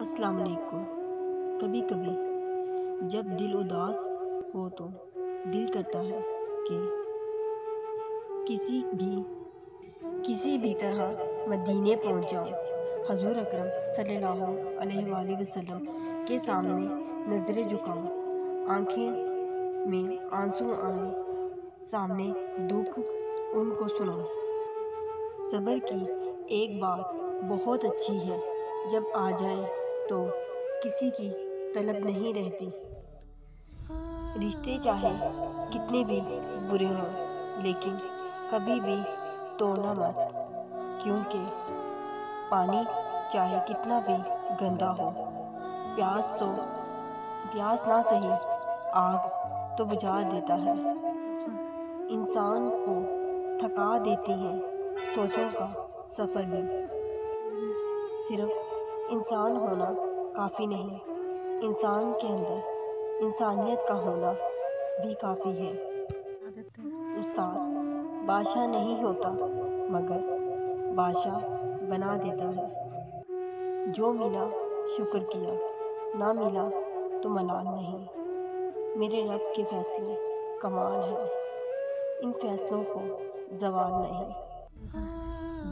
अस्सलाम वालेकुम कभी कभी जब दिल उदास हो तो दिल करता है कि किसी भी किसी भी तरह मदीने पहुँच जाऊँ। हजूर अकरम सल्लल्लाहु अलैहि वसल्लम के सामने नज़रें झुकाऊं। आँखें में आँसू आए, सामने दुख उनको सुनाऊं। सब्र की एक बात बहुत अच्छी है, जब आ जाए तो किसी की तलब नहीं रहती। रिश्ते चाहे कितने भी बुरे हों, लेकिन कभी भी तोड़ना मत, क्योंकि पानी चाहे कितना भी गंदा हो, प्यास तो प्यास ना सही, आग तो बुझा देता है। इंसान को थका देती है सोचों का सफ़र भी। सिर्फ़ इंसान होना काफ़ी नहीं, इंसान के अंदर इंसानियत का होना भी काफ़ी है। उस्ताद, बादशाह नहीं होता, मगर बादशाह बना देता है। जो मिला, शुक्र किया, ना मिला तो मलाल नहीं। मेरे रब के फैसले कमाल है। इन फैसलों को जवाल नहीं।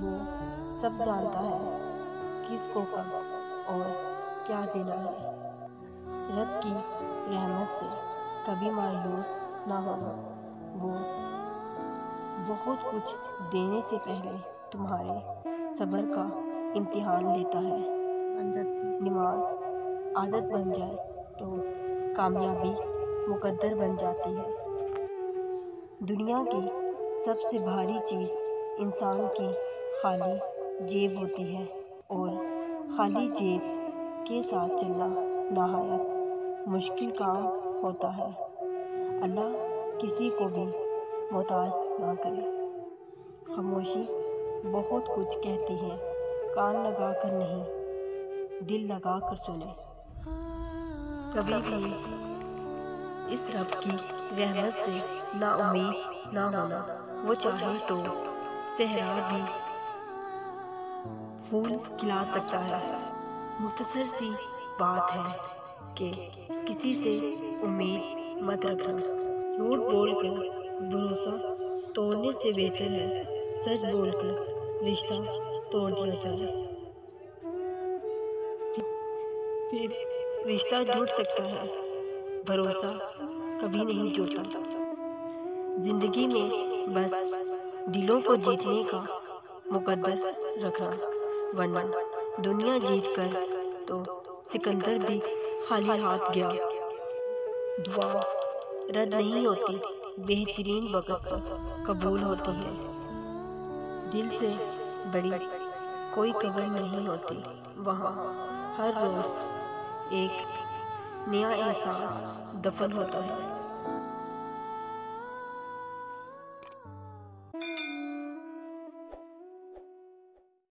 वो सब जानता है किसको कब और क्या देना है? रब की रहमत से कभी मायूस ना होना। वो बहुत कुछ देने से पहले तुम्हारे सब्र का इम्तिहान लेता है। नमाज़ आदत बन जाए तो कामयाबी मुकद्दर बन जाती है। दुनिया की सबसे भारी चीज़ इंसान की खाली जेब होती है और खाली जेब के साथ चलना नहायत मुश्किल काम होता है। अल्लाह किसी को भी मोहताज ना करे। खामोशी बहुत कुछ कहती है, कान लगा कर नहीं, दिल लगा कर सुने। कभी भी इस रब की रहमत से ना उम्मीद ना होना, वो चाहे तो सहरा भी फूल खिला सकता है। मुख्तसर सी बात है कि किसी से उम्मीद मत रखना। झूठ बोलकर भरोसा तोड़ने से बेहतर है सच बोलकर रिश्ता तोड़ दिया जाए। फिर रिश्ता जुड़ सकता है, भरोसा कभी नहीं जुड़ता। ज़िंदगी में बस दिलों को जीतने का मुकद्दर रखना। वरना दुनिया जीत कर तो सिकंदर भी खाली हाथ गया। दुआ, रद्द नहीं होती, बेहतरीन वक्त पर कबूल होती है। दिल से बड़ी कोई कबर नहीं होती, वहाँ हर रोज़ एक नया एहसास दफन होता है।